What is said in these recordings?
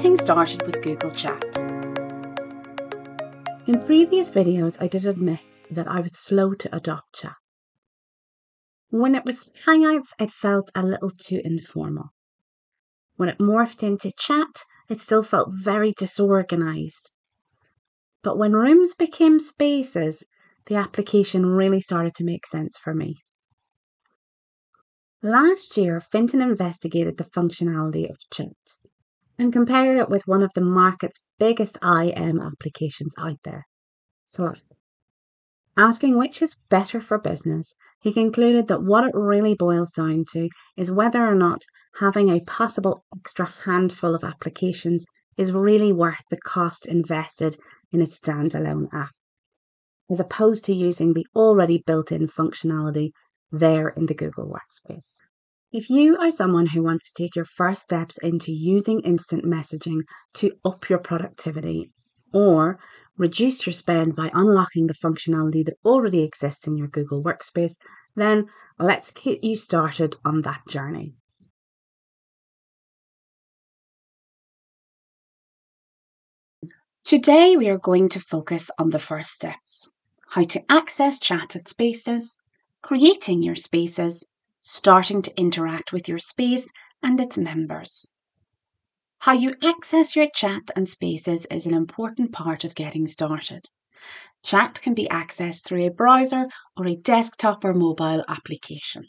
Getting started with Google Chat. In previous videos, I did admit that I was slow to adopt chat. When it was Hangouts, it felt a little too informal. When it morphed into chat, it still felt very disorganized. But when rooms became spaces, the application really started to make sense for me. Last year, Fintan investigated the functionality of chat and compared it with one of the market's biggest IM applications out there, Slack. Asking which is better for business, he concluded that what it really boils down to is whether or not having a possible extra handful of applications is really worth the cost invested in a standalone app, as opposed to using the already built in functionality there in the Google Workspace. If you are someone who wants to take your first steps into using instant messaging to up your productivity or reduce your spend by unlocking the functionality that already exists in your Google Workspace, then let's get you started on that journey. Today, we are going to focus on the first steps how to access chatted spaces, creating your spaces, starting to interact with your space and its members. How you access your chat and spaces is an important part of getting started. Chat can be accessed through a browser or a desktop or mobile application.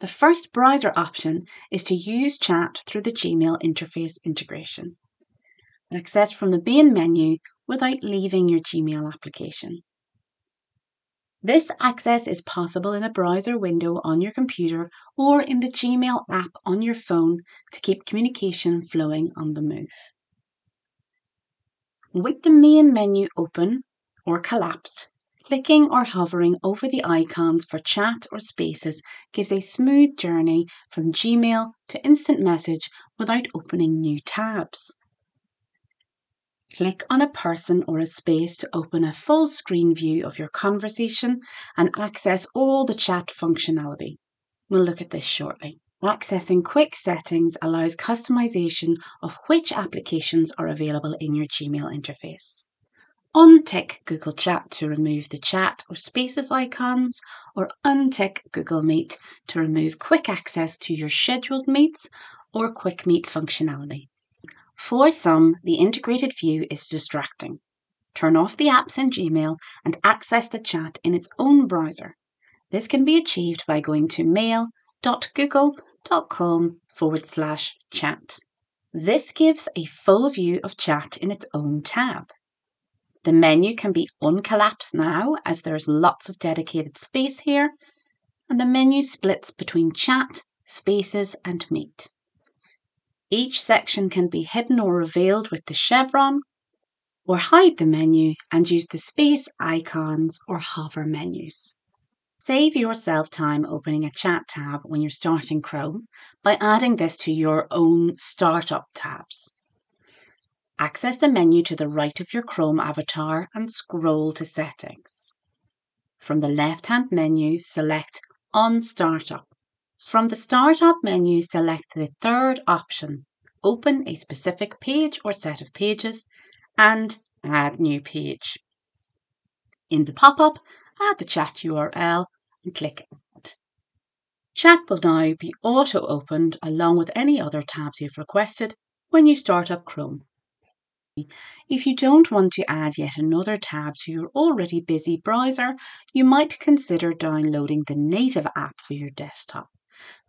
The first browser option is to use chat through the Gmail interface integration. Access from the main menu without leaving your Gmail application. This access is possible in a browser window on your computer or in the Gmail app on your phone to keep communication flowing on the move. With the main menu open or collapsed, clicking or hovering over the icons for chat or spaces gives a smooth journey from Gmail to instant message without opening new tabs. Click on a person or a space to open a full screen view of your conversation and access all the chat functionality. We'll look at this shortly. Accessing quick settings allows customization of which applications are available in your Gmail interface. Untick Google Chat to remove the chat or spaces icons, or untick Google Meet to remove quick access to your scheduled meets or quick meet functionality. For some, the integrated view is distracting. Turn off the apps in Gmail and access the chat in its own browser. This can be achieved by going to mail.google.com forward slash chat. This gives a full view of chat in its own tab. The menu can be uncollapsed now as there's lots of dedicated space here, and the menu splits between chat, spaces, and meet. Each section can be hidden or revealed with the chevron, or hide the menu and use the space icons or hover menus. Save yourself time opening a chat tab when you're starting Chrome by adding this to your own startup tabs. Access the menu to the right of your Chrome avatar and scroll to Settings. From the left hand menu, select On Startup from the Startup menu, select the third option, Open a specific page or set of pages, and Add New Page. In the pop-up, add the chat URL and click Add. Chat will now be auto-opened along with any other tabs you've requested when you start up Chrome. If you don't want to add yet another tab to your already busy browser, you might consider downloading the native app for your desktop.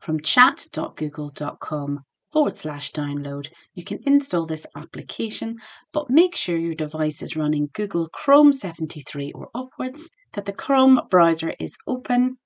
From chat.google.com forward slash download, you can install this application, but make sure your device is running Google Chrome 73 or upwards, that the Chrome browser is open,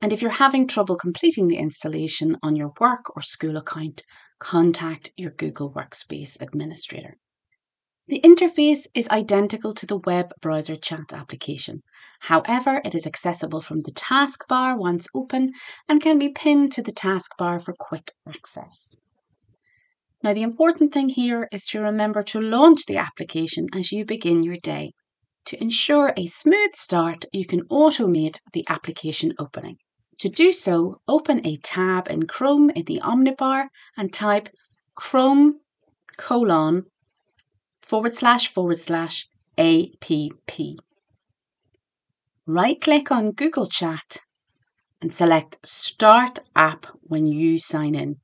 and if you're having trouble completing the installation on your work or school account, contact your Google Workspace administrator. The interface is identical to the web browser chat application. However, it is accessible from the taskbar once open and can be pinned to the taskbar for quick access. Now, the important thing here is to remember to launch the application as you begin your day. To ensure a smooth start, you can automate the application opening. To do so, open a tab in Chrome in the Omnibar and type Chrome colon forward slash forward slash APP. Right click on Google Chat and select Start App when you sign in.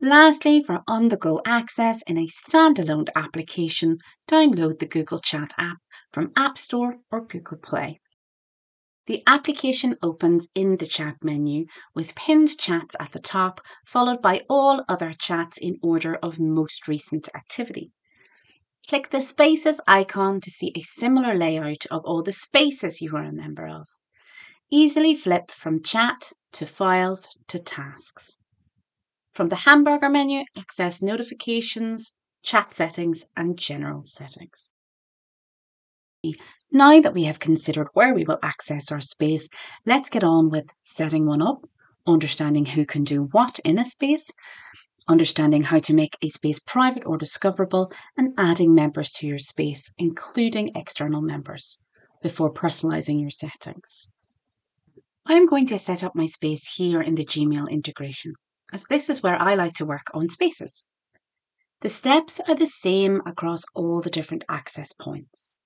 Lastly, for on the go access in a standalone application, download the Google Chat app from App Store or Google Play. The application opens in the chat menu with pinned chats at the top, followed by all other chats in order of most recent activity. Click the Spaces icon to see a similar layout of all the spaces you are a member of. Easily flip from chat to files to tasks. From the hamburger menu, access notifications, chat settings, and general settings. Now that we have considered where we will access our space, let's get on with setting one up, understanding who can do what in a space, understanding how to make a space private or discoverable, and adding members to your space, including external members, before personalizing your settings. I'm going to set up my space here in the Gmail integration, as this is where I like to work on spaces. The steps are the same across all the different access points.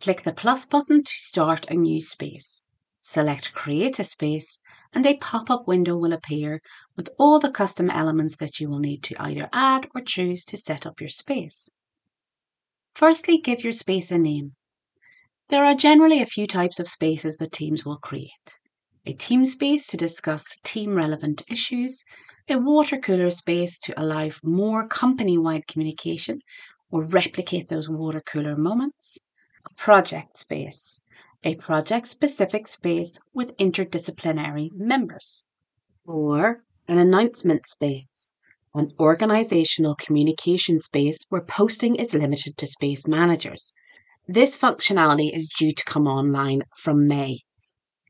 Click the plus button to start a new space. Select Create a Space and a pop-up window will appear with all the custom elements that you will need to either add or choose to set up your space. Firstly, give your space a name. There are generally a few types of spaces that teams will create. A team space to discuss team relevant issues, a water cooler space to allow for more company wide communication or replicate those water cooler moments, a project space, a project specific space with interdisciplinary members, or an announcement space, an organizational communication space where posting is limited to space managers. This functionality is due to come online from May.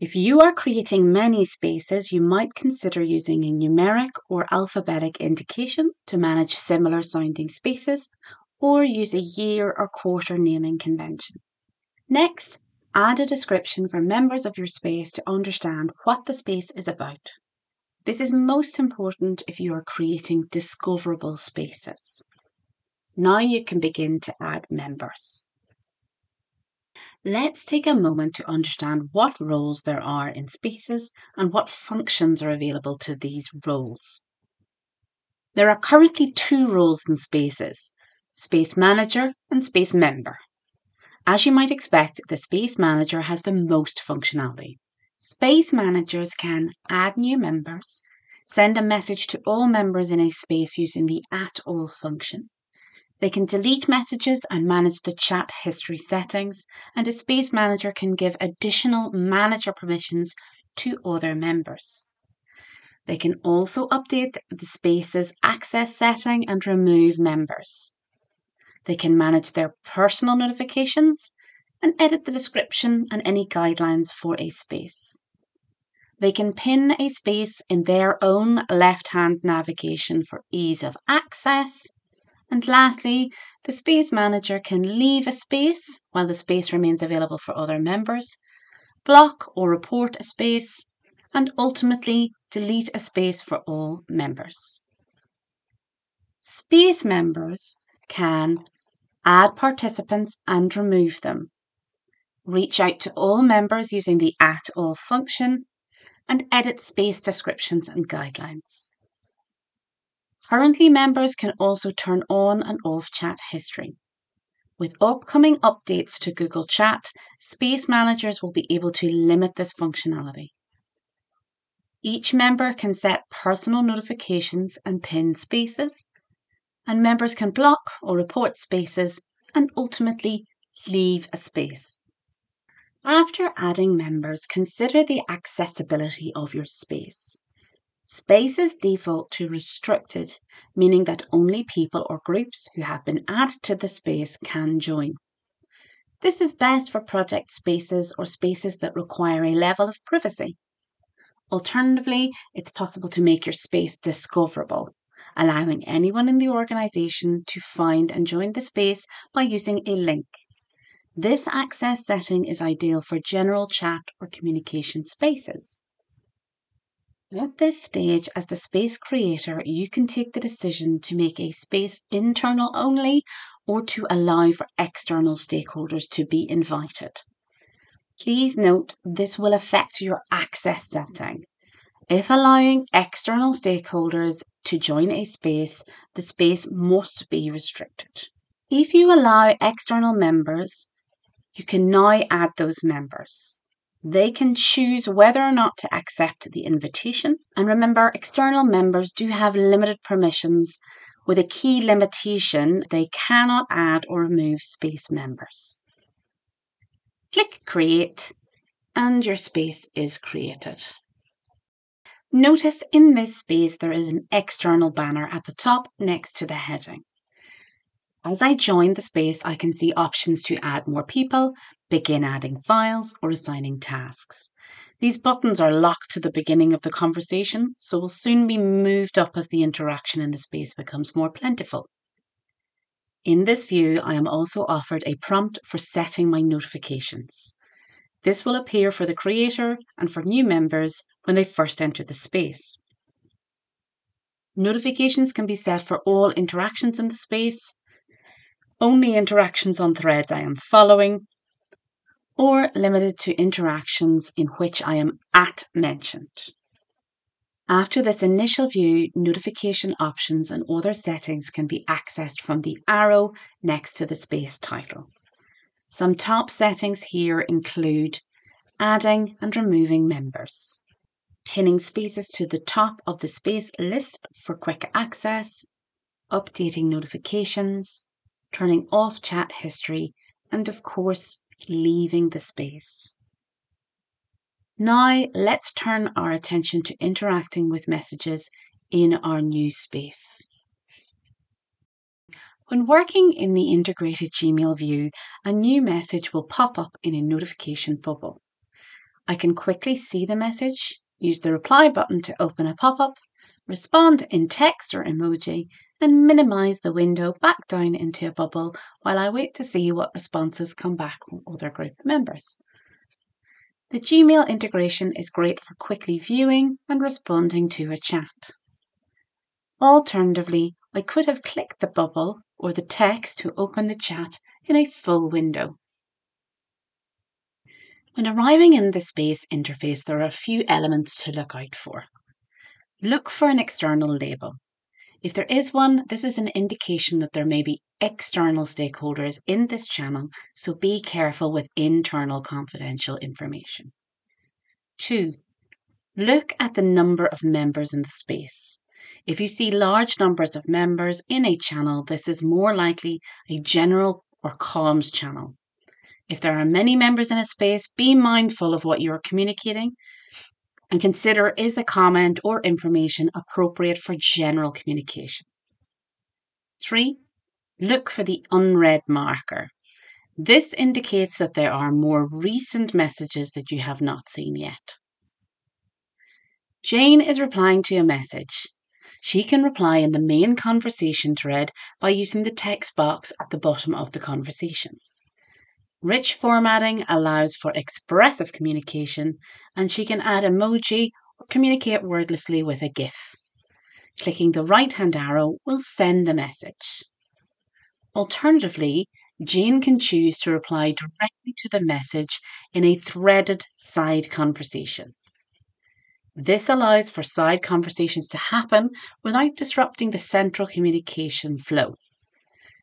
If you are creating many spaces, you might consider using a numeric or alphabetic indication to manage similar sounding spaces, or use a year or quarter naming convention. Next, add a description for members of your space to understand what the space is about. This is most important if you are creating discoverable spaces. Now you can begin to add members. Let's take a moment to understand what roles there are in spaces and what functions are available to these roles. There are currently two roles in spaces, Space Manager and Space Member. As you might expect, the Space Manager has the most functionality. Space Managers can add new members, send a message to all members in a space using the at all function. They can delete messages and manage the chat history settings, and a Space Manager can give additional manager permissions to other members. They can also update the space's access setting and remove members. They can manage their personal notifications and edit the description and any guidelines for a space. They can pin a space in their own left hand navigation for ease of access. And lastly, the space manager can leave a space while the space remains available for other members, block or report a space, and ultimately delete a space for all members. Space members can add participants and remove them, reach out to all members using the at all function, and edit space descriptions and guidelines. Currently, members can also turn on and off chat history. With upcoming updates to Google Chat, space managers will be able to limit this functionality. Each member can set personal notifications and pin spaces, and members can block or report spaces and ultimately leave a space. After adding members, consider the accessibility of your space. Spaces default to restricted, meaning that only people or groups who have been added to the space can join. This is best for project spaces or spaces that require a level of privacy. Alternatively, it's possible to make your space discoverable, allowing anyone in the organisation to find and join the space by using a link. This access setting is ideal for general chat or communication spaces. At this stage, as the space creator, you can take the decision to make a space internal only or to allow for external stakeholders to be invited. Please note this will affect your access setting. If allowing external stakeholders to join a space, the space must be restricted. If you allow external members, you can now add those members. They can choose whether or not to accept the invitation. And remember, external members do have limited permissions with a key limitation they cannot add or remove space members. Click Create and your space is created. Notice in this space there is an external banner at the top next to the heading. As I join the space, I can see options to add more people, begin adding files, or assigning tasks. These buttons are locked to the beginning of the conversation, so will soon be moved up as the interaction in the space becomes more plentiful. In this view, I am also offered a prompt for setting my notifications. This will appear for the creator and for new members when they first enter the space. Notifications can be set for all interactions in the space, only interactions on threads I am following, or limited to interactions in which I am at mentioned. After this initial view, notification options and other settings can be accessed from the arrow next to the space title. Some top settings here include adding and removing members, pinning spaces to the top of the space list for quick access, updating notifications, turning off chat history, and of course, leaving the space. Now, let's turn our attention to interacting with messages in our new space. When working in the integrated Gmail view, a new message will pop up in a notification bubble. I can quickly see the message, use the reply button to open a pop up, respond in text or emoji, and minimize the window back down into a bubble while I wait to see what responses come back from other group members. The Gmail integration is great for quickly viewing and responding to a chat. Alternatively, I could have clicked the bubble or the text to open the chat in a full window. When arriving in the space interface, there are a few elements to look out for. Look for an external label. If there is one, this is an indication that there may be external stakeholders in this channel, so be careful with internal confidential information. Two, look at the number of members in the space. If you see large numbers of members in a channel, this is more likely a general or comms channel. If there are many members in a space, be mindful of what you are communicating and consider is the comment or information appropriate for general communication. Three, look for the unread marker. This indicates that there are more recent messages that you have not seen yet. Jane is replying to a message. She can reply in the main conversation thread by using the text box at the bottom of the conversation. Rich formatting allows for expressive communication, and she can add emoji or communicate wordlessly with a GIF. Clicking the right hand arrow will send the message. Alternatively, Jane can choose to reply directly to the message in a threaded side conversation. This allows for side conversations to happen without disrupting the central communication flow.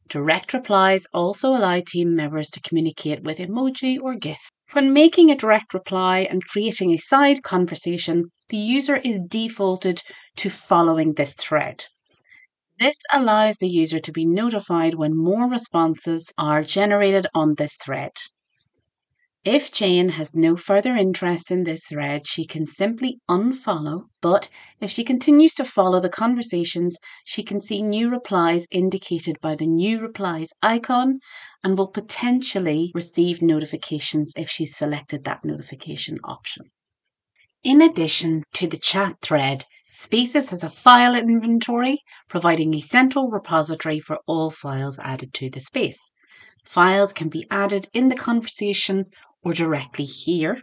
Direct replies also allow team members to communicate with emoji or GIF. When making a direct reply and creating a side conversation, the user is defaulted to following this thread. This allows the user to be notified when more responses are generated on this thread. If Jane has no further interest in this thread, she can simply unfollow, but if she continues to follow the conversations, she can see new replies indicated by the new replies icon and will potentially receive notifications if she's selected that notification option. In addition to the chat thread, Spaces has a file inventory, providing a central repository for all files added to the space. Files can be added in the conversation or directly here.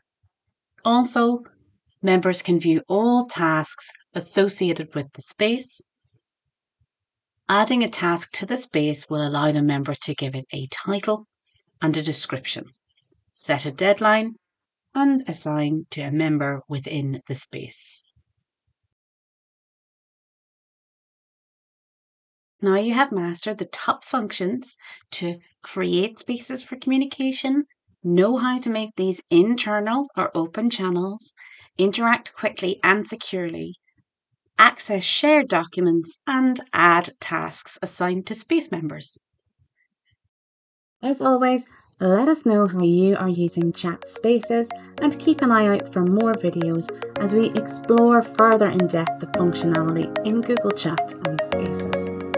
Also, Members can view all tasks associated with the space. Adding a task to the space will allow the member to give it a title and a description, set a deadline, and assign to a member within the space. Now you have mastered the top functions to create spaces for communication, know how to make these internal or open channels, interact quickly and securely, access shared documents, and add tasks assigned to space members. As always, let us know how you are using chat spaces and keep an eye out for more videos as we explore further in depth the functionality in Google Chat and Spaces.